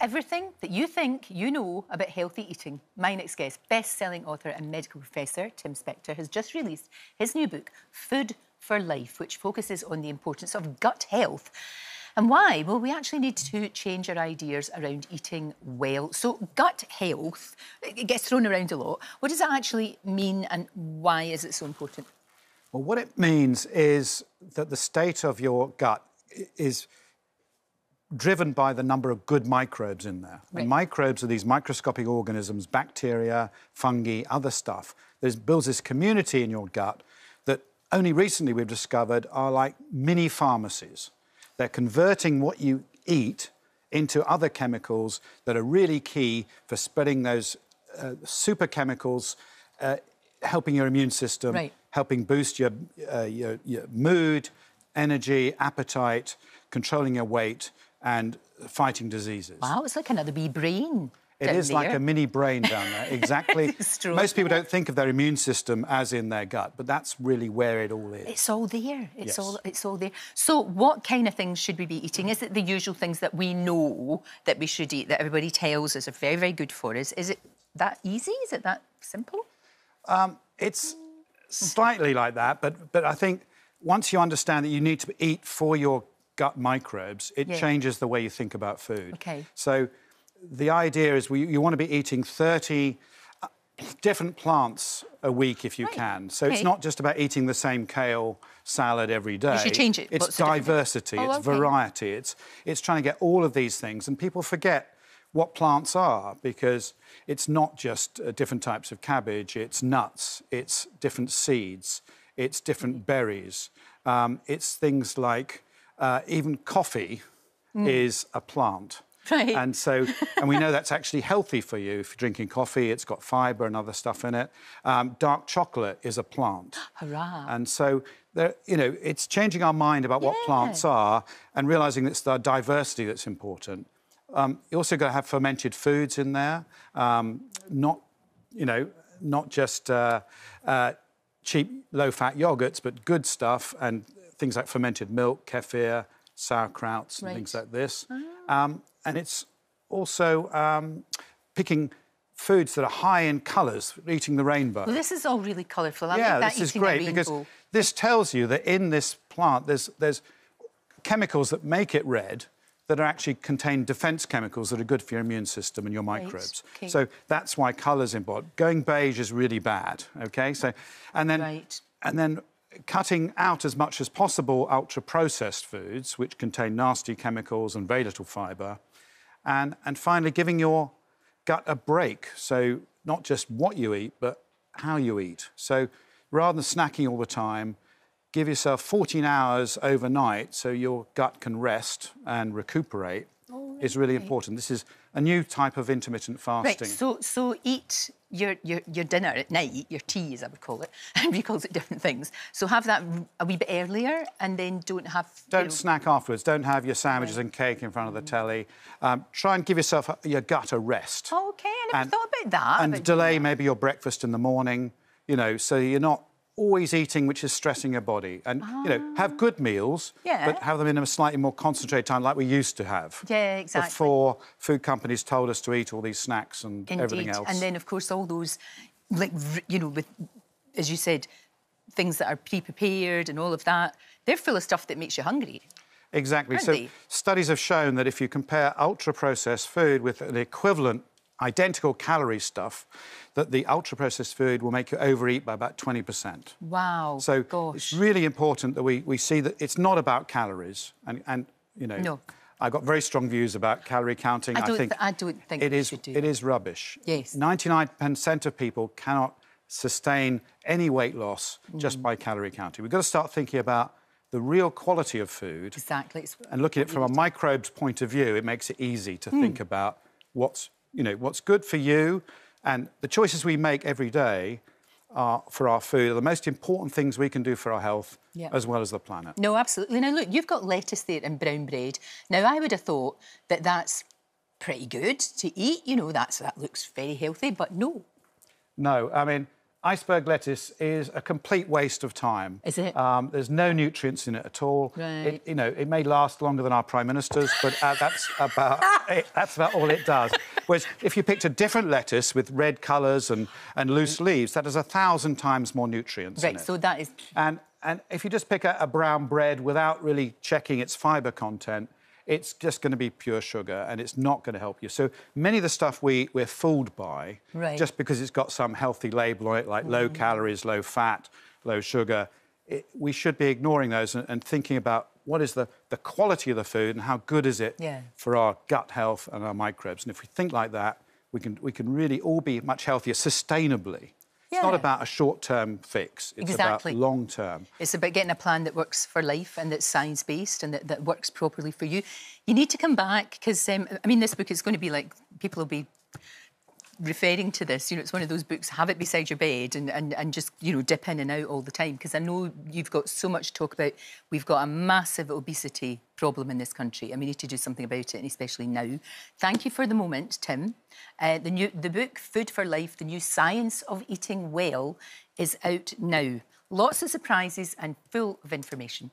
Everything that you think you know about healthy eating. My next guest, best selling author and medical professor Tim Spector, has just released his new book, Food for Life, which focuses on the importance of gut health. And why? Well, we actually need to change our ideas around eating well. So, gut health, it gets thrown around a lot. What does that actually mean and why is it so important? Well, what it means is that the state of your gut is driven by the number of good microbes in there. Right. And microbes are these microscopic organisms, bacteria, fungi, other stuff. That builds this community in your gut that only recently we've discovered are like mini pharmacies. They're converting what you eat into other chemicals that are really key for spreading those uh, super chemicals, uh, helping your immune system, right. helping boost your, uh, your, your mood, energy, appetite, controlling your weight, and fighting diseases. Wow, it's like another wee brain. It is like a mini brain down there, exactly. Most people don't think of their immune system as in their gut, but that's really where it all is. It's all there. It's yes. all it's all there. So what kind of things should we be eating? Is it the usual things that we know that we should eat that everybody tells us are very, very good for us? Is it that easy? Is it that simple? Um, it's slightly like that, but but I think once you understand that you need to eat for your gut microbes, it yeah. changes the way you think about food. Okay. So the idea is we, you want to be eating 30 uh, different plants a week if you right. can. So okay. it's not just about eating the same kale salad every day. You should change it. It's diversity, oh, it's okay. variety, it's, it's trying to get all of these things. And people forget what plants are because it's not just uh, different types of cabbage, it's nuts, it's different seeds, it's different berries, um, it's things like uh, even coffee mm. is a plant. Right. And so, and we know that's actually healthy for you. If you're drinking coffee, it's got fibre and other stuff in it. Um, dark chocolate is a plant. Hurrah. And so, there, you know, it's changing our mind about yeah. what plants are and realising that it's the diversity that's important. Um, you also got to have fermented foods in there, um, not, you know, not just uh, uh, cheap low-fat yogurts, but good stuff and things like fermented milk, kefir, sauerkrauts, and things like this. Ah. Um, and it's also um, picking foods that are high in colours, eating the rainbow. Well, this is all really colourful. I yeah, like this is great because this tells you that in this plant there's, there's chemicals that make it red that are actually contain defence chemicals that are good for your immune system and your microbes. Right. Okay. So that's why colour's important. Going beige is really bad. Okay, so and then right. and then cutting out as much as possible ultra processed foods, which contain nasty chemicals and very little fibre. And, and finally, giving your gut a break. So, not just what you eat, but how you eat. So, rather than snacking all the time, give yourself 14 hours overnight so your gut can rest and recuperate. Oh, is really important. This is a new type of intermittent fasting. Right. So, so eat your, your, your dinner at night, your tea, as I would call it. Everybody calls it different things. So have that a wee bit earlier and then don't have... Don't you know... snack afterwards. Don't have your sandwiches right. and cake in front of the telly. Um, try and give yourself a, your gut a rest. OK, I never and, thought about that. And delay maybe your breakfast in the morning, you know, so you're not always eating which is stressing your body. And, ah. you know, have good meals, yeah. but have them in a slightly more concentrated time like we used to have. Yeah, exactly. Before food companies told us to eat all these snacks and Indeed. everything else. And then, of course, all those, like, you know, with, as you said, things that are pre-prepared and all of that, they're full of stuff that makes you hungry. Exactly. so they? studies have shown that if you compare ultra-processed food with an equivalent identical calorie stuff, that the ultra processed food will make you overeat by about 20%. Wow. So gosh. it's really important that we, we see that it's not about calories. And, and you know, no. I've got very strong views about calorie counting. I, don't I think, th I don't think it is, do it is rubbish. Yes. 99% of people cannot sustain any weight loss mm. just by calorie counting. We've got to start thinking about the real quality of food. Exactly. and looking at it from a microbe's point of view, it makes it easy to mm. think about what's, you know, what's good for you, and the choices we make every day are, for our food are the most important things we can do for our health as well as the planet. No, absolutely. Now, look, you've got lettuce there and brown bread. Now, I would have thought that that's pretty good to eat. You know, that's, that looks very healthy, but no. No, I mean, iceberg lettuce is a complete waste of time. Is it? Um, there's no nutrients in it at all. Right. It, you know, it may last longer than our prime ministers, but uh, that's about it, that's about all it does. Whereas if you picked a different lettuce with red colours and, and loose leaves, that has a thousand times more nutrients Right, in it. so that is And and if you just pick a, a brown bread without really checking its fibre content, it's just going to be pure sugar and it's not going to help you. So many of the stuff we, we're fooled by, Right. just because it's got some healthy label on it, like low mm. calories, low fat, low sugar, it, we should be ignoring those and, and thinking about what is the, the quality of the food and how good is it Yeah. for our gut health and our microbes. And if we think like that, we can, we can really all be much healthier sustainably. It's not about a short-term fix. It's Exactly. about long-term. It's about getting a plan that works for life and that's science based and that, that works properly for you. You need to come back because, um, I mean, this book is going to be like, people will be referring to this. You know, it's one of those books, have it beside your bed and, and, and just, you know, dip in and out all the time because I know you've got so much to talk about. We've got a massive obesity problem in this country and we need to do something about it, and especially now. Thank you for the moment, Tim. Uh, the, new, the book, Food for Life, The New Science of Eating Well, is out now. Lots of surprises and full of information.